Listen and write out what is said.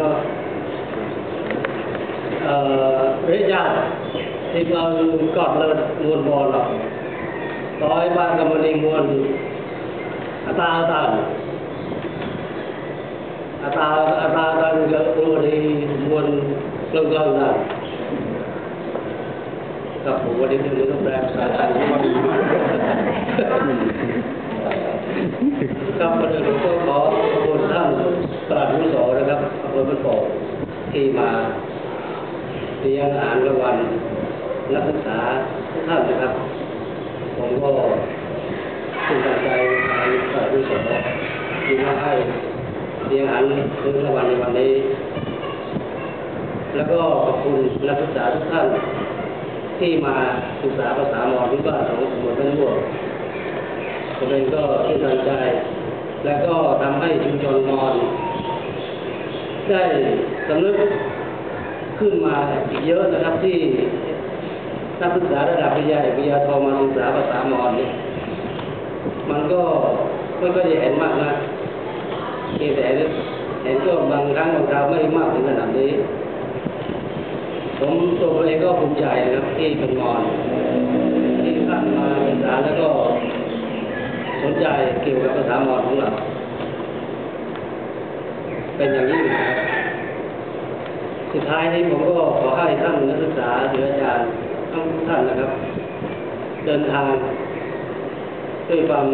ก็เอ่อเรียกยากที่เรากอดเลิศมวลบอลหรอกร้อยบ้านกำมะนีมวลอาตาอาตาอาตาอาตาอาตาเกิดมวลที่มวลเลิศเลิศนะครับผมวันนี้เรื่องแปลภรที่วันครับวันนี้ผมก็ขอขอบคุณท่านปราดมุสอ นะครับอำเภอบ้านโป่งที่มาเลี้ยงอาหารลางวันนักศึกษาทุกท่านนะครับ ผมก็ภูมิใจทางปราดมุสอที่มาให้เลี้ยงอาหารมื้อลางวันในวันนี้ แล้วก็ขอบคุณนักศึกษาทุกท่าน ที่มาศึกษาภาษามอญที่บ้านของสมุทรเป็นบวกผมเองก็ชื่นตันใจ และก็ทำให้ชุมชนมอญ ได้สำนึกขึ้นมาอีกเยอะนะครับที่นักศึกษาระดับปริญญาเอกปริญญาโทมาศึกษาภาษามอญเนี่ยมันก็ไม่ค่อยได้เห็นมากนะเพียงแต่เห็นก็บางครั้งบางคราวไม่มากถึงขนาดนี้ ผมตัวเองก็ภูมิใจนะครับที่เป็นมอญที่ท่านมาศึกษาแล้วก็สนใจเกี่ยวกับภาษามอญของเราเป็นอย่างยิ่งนะครับ สุดท้ายนี้ผมก็ขอให้ท่านนักศึกษาหรืออาจารย์ทั้งท่านนะครับ เดินทางด้วยความ